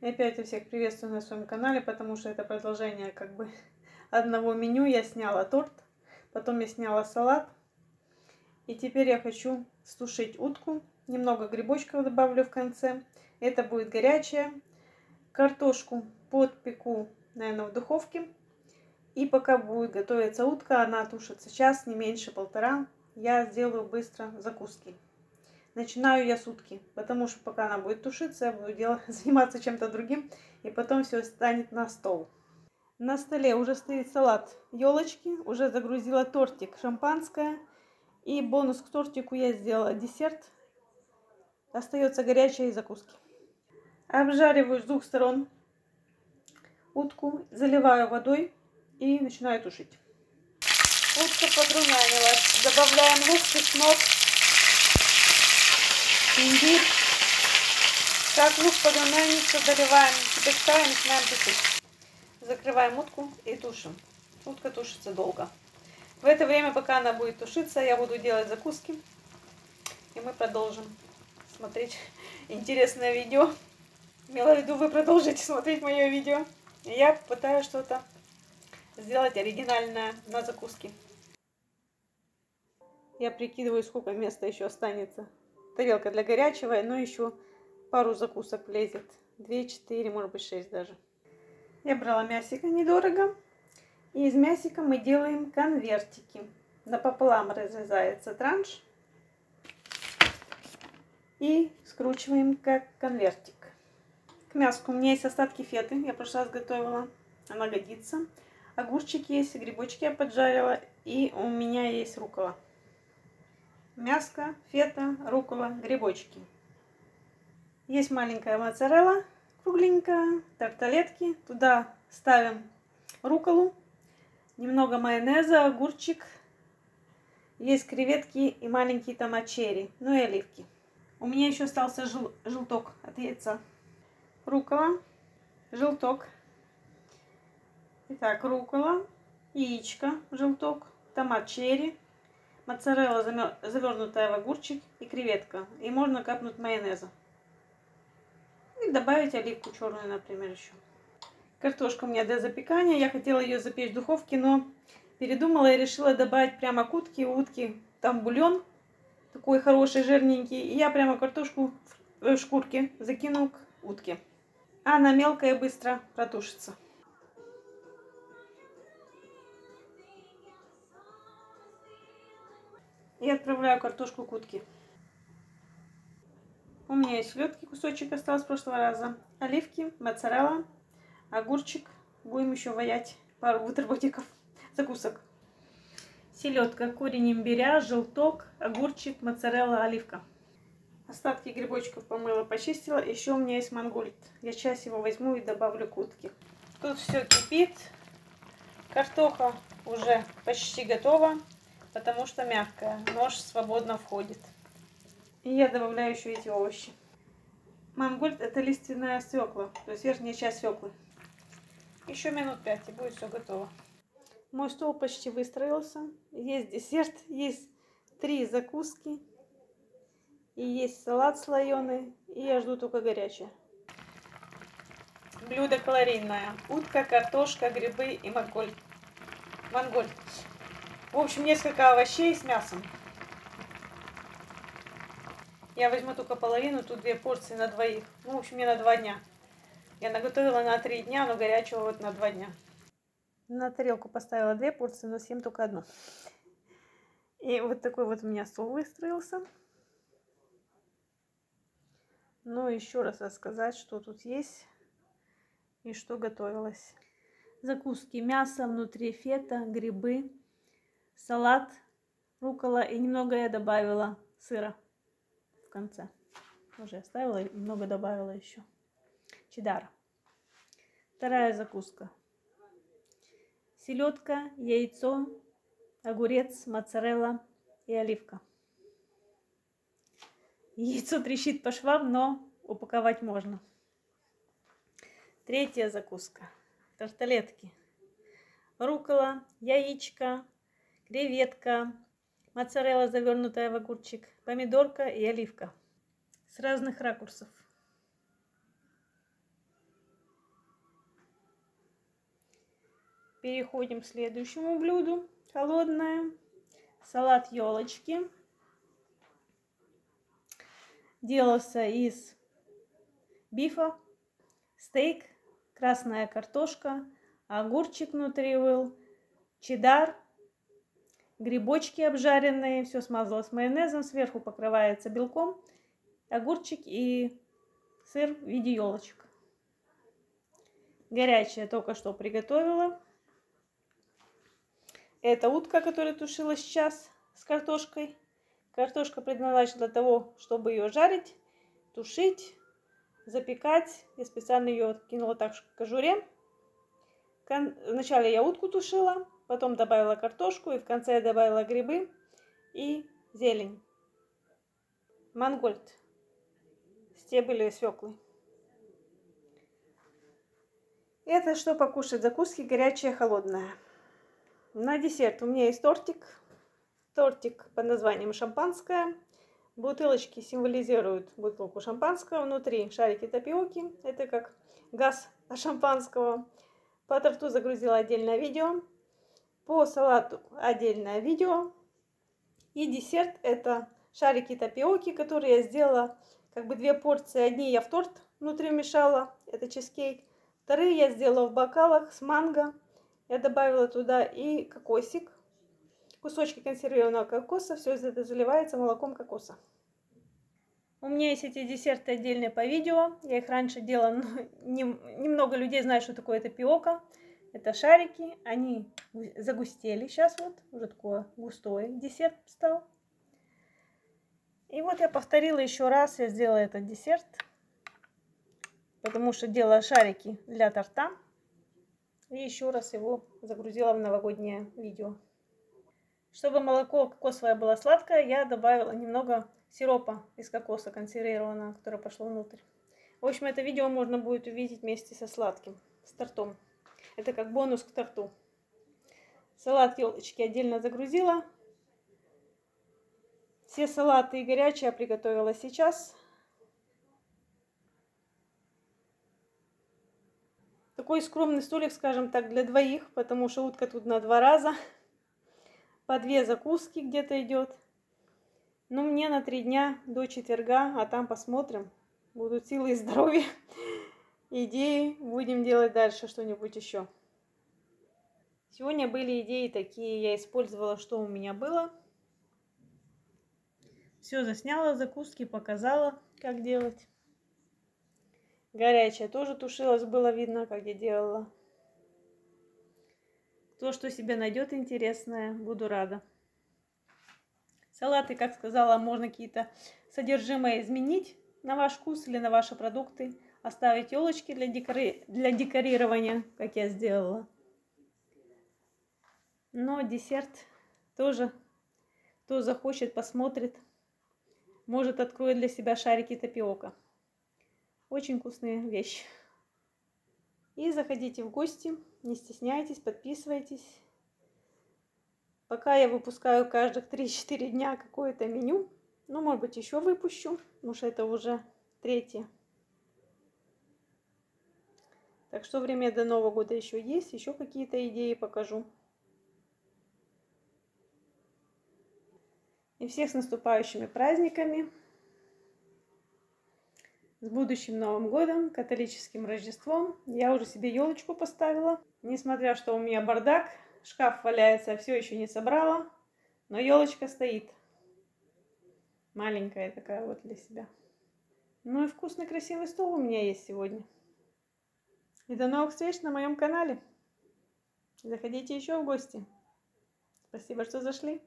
И опять всех приветствую на своем канале, потому что это продолжение как бы одного меню. Я сняла торт, потом я сняла салат. И теперь я хочу стушить утку. Немного грибочков добавлю в конце. Это будет горячее. Картошку подпеку, наверное, в духовке. И пока будет готовиться утка, она тушится час, не меньше полтора, я сделаю быстро закуски. Начинаю я с утки, потому что пока она будет тушиться, я буду делать, заниматься чем-то другим, и потом все станет на стол. На столе уже стоит салат елочки, уже загрузила тортик шампанское, и бонус к тортику я сделала десерт. Остается горячие закуски. Обжариваю с двух сторон утку, заливаю водой и начинаю тушить. Утка подрумянилась. Добавляем лук, чеснок, имбирь. Как лук подрумянится, заливаем кипятка и начинаем тушить. Закрываем утку и тушим. Утка тушится долго. В это время, пока она будет тушиться, я буду делать закуски. И мы продолжим смотреть интересное видео. Имела виду, вы продолжите смотреть мое видео. Я пытаюсь что-то сделать оригинальное на закуски. Я прикидываю, сколько места еще останется. Тарелка для горячего, но еще пару закусок влезет. Две, четыре, может быть шесть даже. Я брала мясика недорого. И из мясика мы делаем конвертики. Напополам разрезается транш. И скручиваем как конвертик. К мяску у меня есть остатки феты. Я в прошлый раз готовила. Она годится. Огурчик есть, грибочки я поджарила. И у меня есть рукола. Мяско, фета, рукола, грибочки. Есть маленькая моцарелла, кругленькая, тарталетки. Туда ставим руколу, немного майонеза, огурчик. Есть креветки и маленькие томат черри, ну и оливки. У меня еще остался жел желток от яйца рукола, желток. Итак, рукола, яичко, желток, томат черри, моцарелла завернутая в огурчик и креветка. И можно капнуть майонеза. И добавить оливку черную, например, еще. Картошка у меня для запекания. Я хотела ее запечь в духовке, но передумала и решила добавить прямо к утке. У утки там бульон такой хороший, жирненький. И я прямо картошку в шкурке закину к утке она мелкая быстро протушится. И отправляю картошку к утке. У меня есть селедки, кусочек остался с прошлого раза. Оливки, моцарелла, огурчик. Будем еще ваять пару бутербродиков, закусок. Селедка, корень имбиря, желток, огурчик, моцарелла, оливка. Остатки грибочков помыла, почистила. Еще у меня есть мангольд. Я сейчас его возьму и добавлю к утке. Тут все кипит. Картоха уже почти готова, потому что мягкая. Нож свободно входит. И я добавляю еще эти овощи. Мангольд это лиственная свекла, то есть верхняя часть свеклы. Еще минут пять и будет все готово. Мой стол почти выстроился. Есть десерт, есть три закуски. И есть салат слоеный. И я жду только горячее. Блюдо калорийное. Утка, картошка, грибы и мангольд. Мангольд. В общем, несколько овощей с мясом. Я возьму только половину, тут две порции на двоих. Ну, в общем, мне на два дня. Я наготовила на три дня, но горячего вот на два дня. На тарелку поставила две порции, но съем только одну. И вот такой вот у меня стол выстроился. Но еще раз рассказать, что тут есть и что готовилось. Закуски мясо, внутри фета, грибы, салат, рукола и немного я добавила сыра в конце. Уже оставила и немного добавила еще чеддара. Вторая закуска. Селедка, яйцо, огурец, моцарелла и оливка. Яйцо трещит по швам, но упаковать можно. Третья закуска. Тарталетки. Рукола, яичко, креветка, моцарелла, завернутая в огурчик, помидорка и оливка с разных ракурсов. Переходим к следующему блюду. Холодное. Салат елочки. Делался из бифа, стейк, красная картошка, огурчик внутри был, чедар – грибочки обжаренные, все смазалось майонезом, сверху покрывается белком, огурчик и сыр в виде елочек. Горячее только что приготовила. Это утка, которая тушила сейчас с картошкой. Картошка предназначена для того, чтобы ее жарить, тушить, запекать. Я специально ее кинула так в кожуре. Вначале я утку тушила, потом добавила картошку и в конце я добавила грибы и зелень. Мангольд. Стебли свеклы. Это что покушать? Закуски горячая, холодная. На десерт у меня есть тортик. Тортик под названием шампанское. Бутылочки символизируют бутылку шампанского. Внутри шарики тапиоки. Это как газ шампанского. По торту загрузила отдельное видео. По салату отдельное видео. И десерт это шарики тапиоки, которые я сделала как бы две порции. Одни я в торт внутри вмешала. Это чизкейк. Вторые я сделала в бокалах с манго. Я добавила туда и кокосик, кусочки консервированного кокоса. Все это заливается молоком кокоса. У меня есть эти десерты отдельные по видео. Я их раньше делала, но не, немного людей знают, что такое это пиока. Это шарики, они загустели сейчас вот, уже такой густой десерт стал. И вот я повторила еще раз, я сделала этот десерт потому что делала шарики для торта. И еще раз его загрузила в новогоднее видео. Чтобы молоко кокосовое было сладкое, я добавила немного сиропа из кокоса консервированного, которое пошло внутрь. В общем, это видео можно будет увидеть вместе со сладким, с тортом. Это как бонус к торту. Салат елочки отдельно загрузила. Все салаты и горячие я приготовила сейчас. Такой скромный столик, скажем так, для двоих, потому что утка тут на два раза. По две закуски где-то идет. Ну, мне на три дня до четверга, а там посмотрим. Будут силы и здоровье, идеи. Будем делать дальше что-нибудь еще. Сегодня были идеи такие, я использовала, что у меня было. Все засняла, закуски показала, как делать. Горячая тоже тушилась, было видно, как я делала. То, что себе найдет интересное, буду рада. Салаты, как сказала, можно какие-то содержимое изменить на ваш вкус или на ваши продукты. Оставить елочки для, декори... для декорирования, как я сделала. Но десерт тоже, кто захочет, посмотрит, может откроет для себя шарики тапиока. Очень вкусная вещь. И заходите в гости, не стесняйтесь, подписывайтесь. Пока я выпускаю каждых 3-4 дня какое-то меню. Ну, может быть, еще выпущу, потому что это уже третье. Так что время до Нового года еще есть, еще какие-то идеи покажу. И всех с наступающими праздниками! С будущим Новым годом, католическим Рождеством. Я уже себе елочку поставила. Несмотря, что у меня бардак, шкаф валяется, все еще не собрала. Но елочка стоит. Маленькая такая вот для себя. Ну и вкусный красивый стол у меня есть сегодня. И до новых встреч на моем канале. Заходите еще в гости. Спасибо, что зашли.